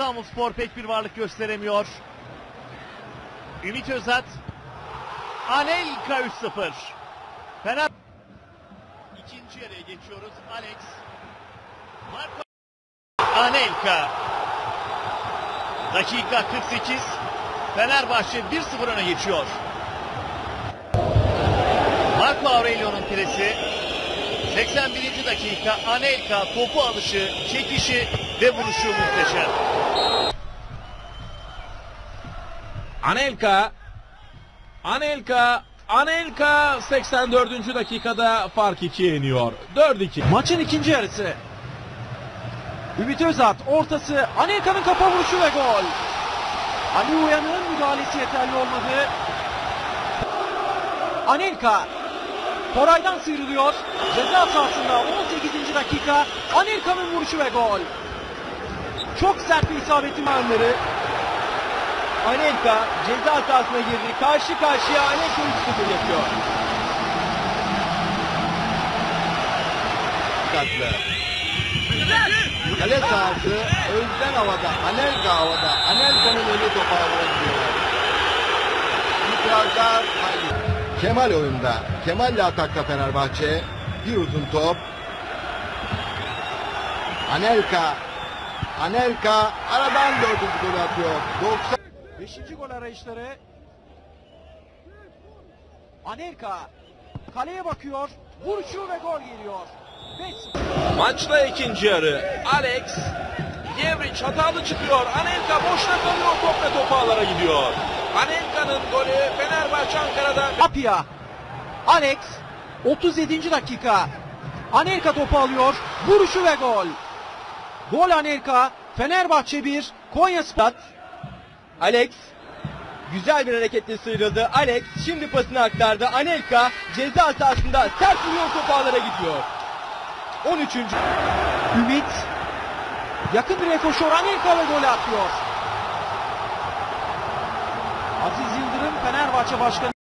İstanbulspor pek bir varlık gösteremiyor. Ümit Özat. Anelka 3-0. Fener İkinci yarıya geçiyoruz. Alex. Marco Anelka. Dakika 48. Fenerbahçe 1-0 öne geçiyor. Marco Aurelio'nun piresi. 81. dakika Anelka topu alışı, çekişi ve vuruşu muhteşem. Anelka Anelka Anelka 84. dakikada fark 2'ye iniyor. 4-2. Maçın ikinci yarısı. Ümit Özat ortası Anelka'nın kafa vuruşu ve gol. Ali Uyan'ın müdahalesi yeterli olmadı. Anelka Koray'dan sıyrılıyor. Ceza sahasında 18. dakika Anelka'nın vuruşu ve gol. Çok sert bir isabetli anları. Anelka ceza sahasına girdi. Karşı karşıya Anelka 3-0 yapıyor. katlı. Kale sahası Özden havada, Anelka havada. Anelka'nın önü topa havada gidiyor. İtirazlar. Kemal oyunda. Kemal'le atakta Fenerbahçe. Bir uzun top. Anelka. Anelka aradan dördüncü golü atıyor. 90 Beşinci gol arayışları. Anelka kaleye bakıyor. Vuruşu ve gol geliyor. 5-0. Maçta ikinci yarı. Alex Yevriç hatalı çıkıyor. Anelka boşta kalıyor. Top ve gidiyor. Anelka'nın golü Fenerbahçe Ankara'da Apia. Alex 37. dakika. Anelka topu alıyor. Vuruşu ve gol. Gol Anelka. Fenerbahçe 1. Konya Spor. Alex güzel bir hareketle sıyrıldı. Alex şimdi pasını aktardı. Anelka ceza sahasında sert vuruyor top ağlara gidiyor. 13. Ümit. Yakın bir koşuyor. Anelka ve golü atıyor. Fenerbahçe Başkanı.